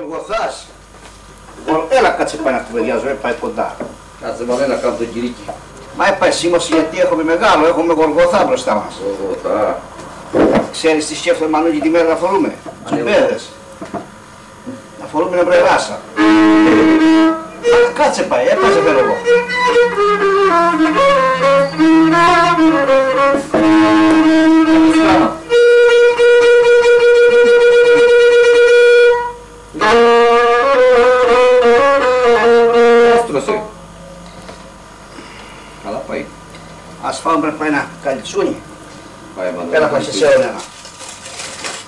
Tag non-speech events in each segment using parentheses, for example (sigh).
Γολγοθάς. Γολ- Έλα κάτσε πάει να του παιδιά ζωή, πάει κοντά. Κάτσε μαλέ να κάνω τον κηρύκι. Μα έπαει σήμωση γιατί έχουμε μεγάλο, έχουμε Γολγοθά μπροστά μας. Γολγοθά. Ξέρεις τι σκέφτομαι Μανώλη τη μέρα να φορούμε; Ανέβω. Τσιμπέδες. Να φορούμε νευρεράσα. Κάτσε πάει, έπασε θέλω εγώ. Ας φάμε πρέπει πάει ένα καλτσούνι. Πάει μάλλον. Έλα πάει σε σέον ένα.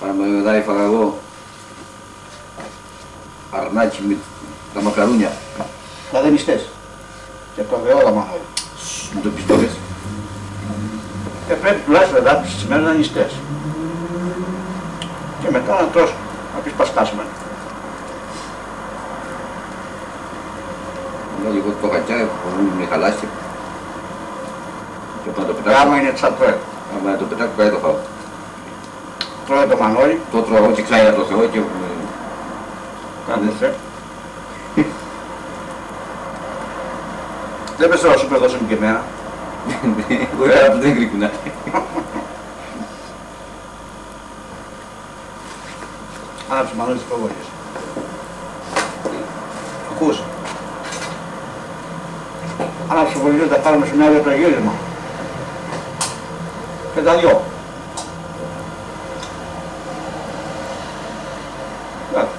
Πάει με δάει φάγα εγώ. Αρνάκι με τα μακαρούνια. Τα δεμιστές. Και το βεόλα Μανώλη. Μου το πιστόλες. Και πρέπει τουλάχιστον να τις μέρες να νηστές. Και μετά να τρως, να πεις πασκάσουμε. Λέω λίγο το χατσά που μου με χαλάσει. Και πάνω το πετάξω. Άμα είναι τσατρέ. Άμα το πετάξω πάει το φάω. Τρώει το Μανώλη, Το τρώω και ξάει από το Θεό και... ε, κάνετε. Δεν πες τώρα σου είπε δώσε μου και εμένα. Εγώ ήθελα να δεν κρύκουνα. Άναψε Μανώλη τις προβολές. Ακούς. Άναψε προβολές, τα πάρουμε σε μια άλλη το γύρισμα. Και τα δυο. Εντάξει.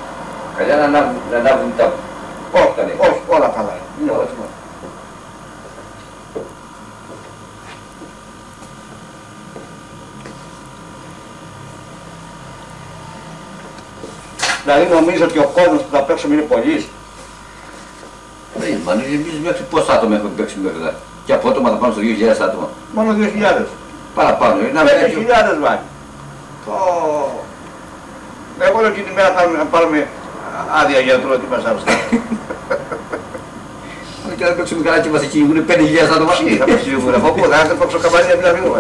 Καλιά να ανάβουν, να ανάβουν τα... Όχι, τα λέει. όχι, όλα καλά. είναι. Είναι όλα καλά. Δηλαδή νομίζω ότι ο κόσμος που θα παίξουμε είναι πολλής. Ε, μάλλον εμείς μέχρι πόσα άτομα έχουμε παίξει μέχρι εδώ; Και απότομα θα πάμε στο 2.000 άτομα. Μόνο 2.000. Παραπάνω. ε, Να μην έτσι. 5.000 βάζει. Πω. Εγώ λέω την ημέρα θα να πάρουμε άδεια γιατρό ότι μας άρρωστα. (laughs) Αν και να παίξουμε καλά και μας εκεί ήμουν 5.000 άτομα. Τι θα παίξει σίγουρα. Από πού θα έρθει από καμπανία μια λίγο.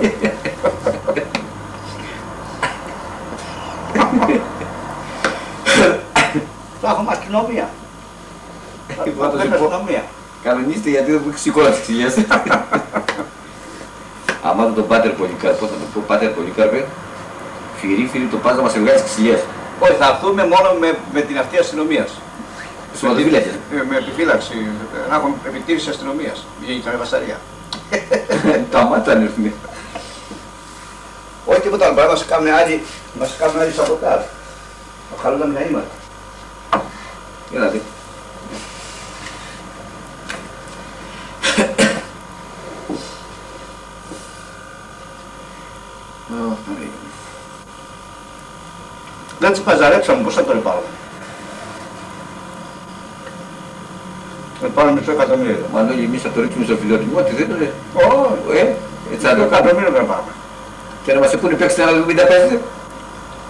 Θα έχουμε αστυνομία. Θα Εγώ θα το έχουμε σου πω. αστυνομία. Κανονίστε γιατί δεν μου σηκώνα τις ξυλιές. (laughs) Άμα τον Πάτερ Πολυκάρπο, θα το πω Πάτερ Πολυκάρπε, φυρί φυρί το πας να μας βγάλει τις ξυλιές. Όχι, θα έρθουμε μόνο με, με την αυτή αστυνομίας. Σωματοφύλακες. Ε, Με επιφύλαξη. Να έχουμε επιτήρηση αστυνομίας. Για την βασαρία. Τα μάτια αν έρθουνε. Όχι τίποτα άλλο, μπορεί να μας κάνουν άλλοι, μας κάνουν άλλοι σαμποτάζ. Ο Χαρούλα μηχανήματα. Για να δει. Δεν τις παζαρέψαμε, πώς θα το πάρουμε. Δεν πάρουμε μισό εκατομμύριο. Μανώλη, εμείς θα το ρίξουμε στο φιλότιμο, ότι δεν το λέει. Όχι, Ε, έτσι θα μισό το κάνουμε. εκατομμύριο δεν πάμε. Και να μας πούνε παίξτε ένα 70 παίζετε.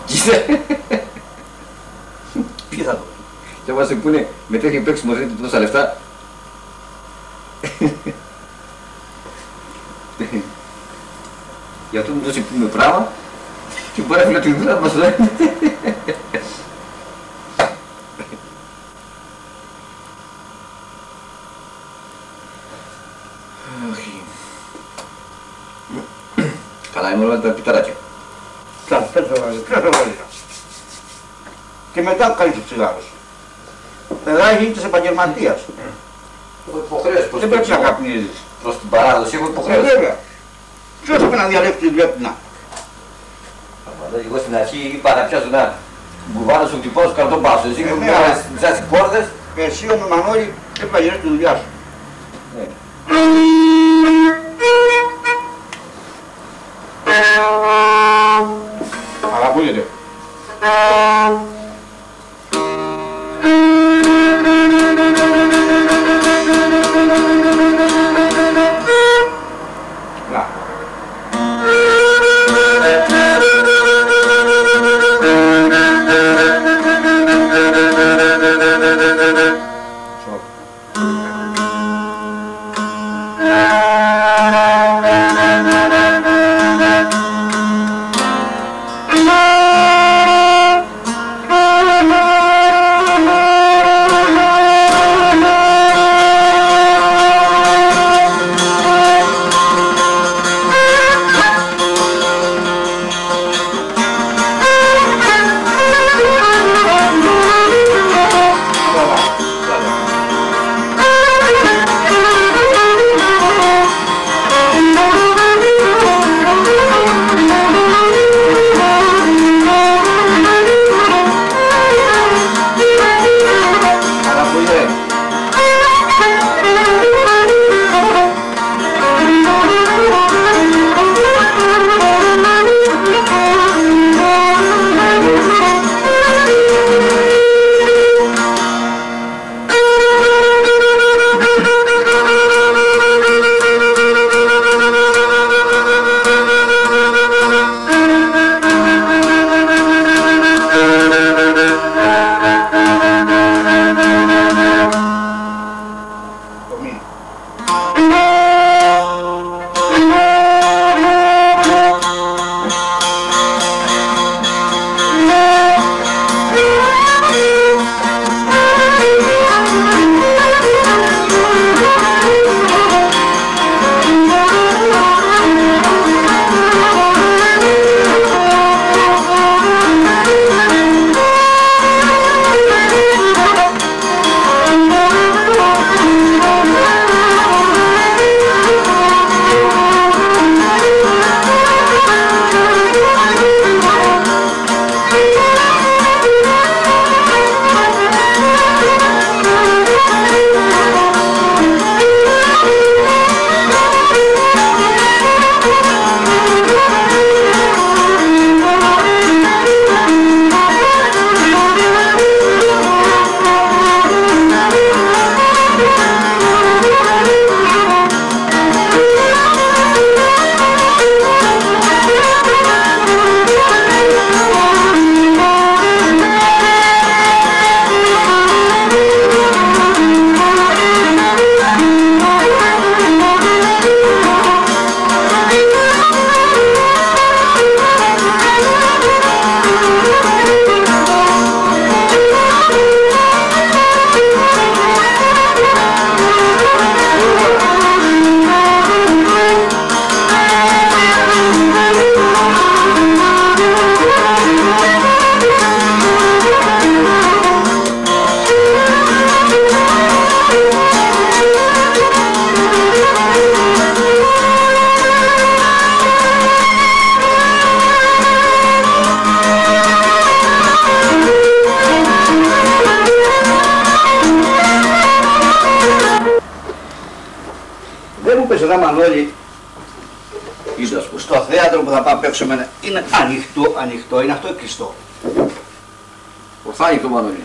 Κοίτα. Ποιοι θα το Και να μας πούνε με τέτοιο παίξει μου δίνετε τόσα λεφτά. Για αυτό μου δώσει πούμε πράγμα και μπορεί να φύλλω τη δουλειά μας λέει. Όχι. Καλά είμαι όλα τα πιταράκια. Σας πέσω βάζει, ποιος το βάζει. Και μετά κάνεις τους τσιγάρους. Παιδάκι γίνηκες επαγγελματίας. Έχω υποχρέωση προς Δεν το πρέπει να κοινό. καπνίζεις. Προς την παράδοση έχω Ε, υποχρέωση. βέβαια. Ποιος είπε να διαλέξει τη δουλειά του να. Αλλά εγώ στην αρχή είπα να πιάσω ένα μπουρβάνο σου χτυπάω κάνω τον πάσο. Εσύ Ε, μου ναι, βγάλες τις πόρτες. Εσύ ο Μανώλη πρέπει να γυρίσει τη δουλειά σου. Ναι. Αλλά ακούγεται. Ρε Μανώλη, Είδα πως. στο θέατρο που θα πάμε παίξουμε είναι ανοιχτό, ανοιχτό, είναι αυτό κλειστό. Ορθάνει το Μανώλη.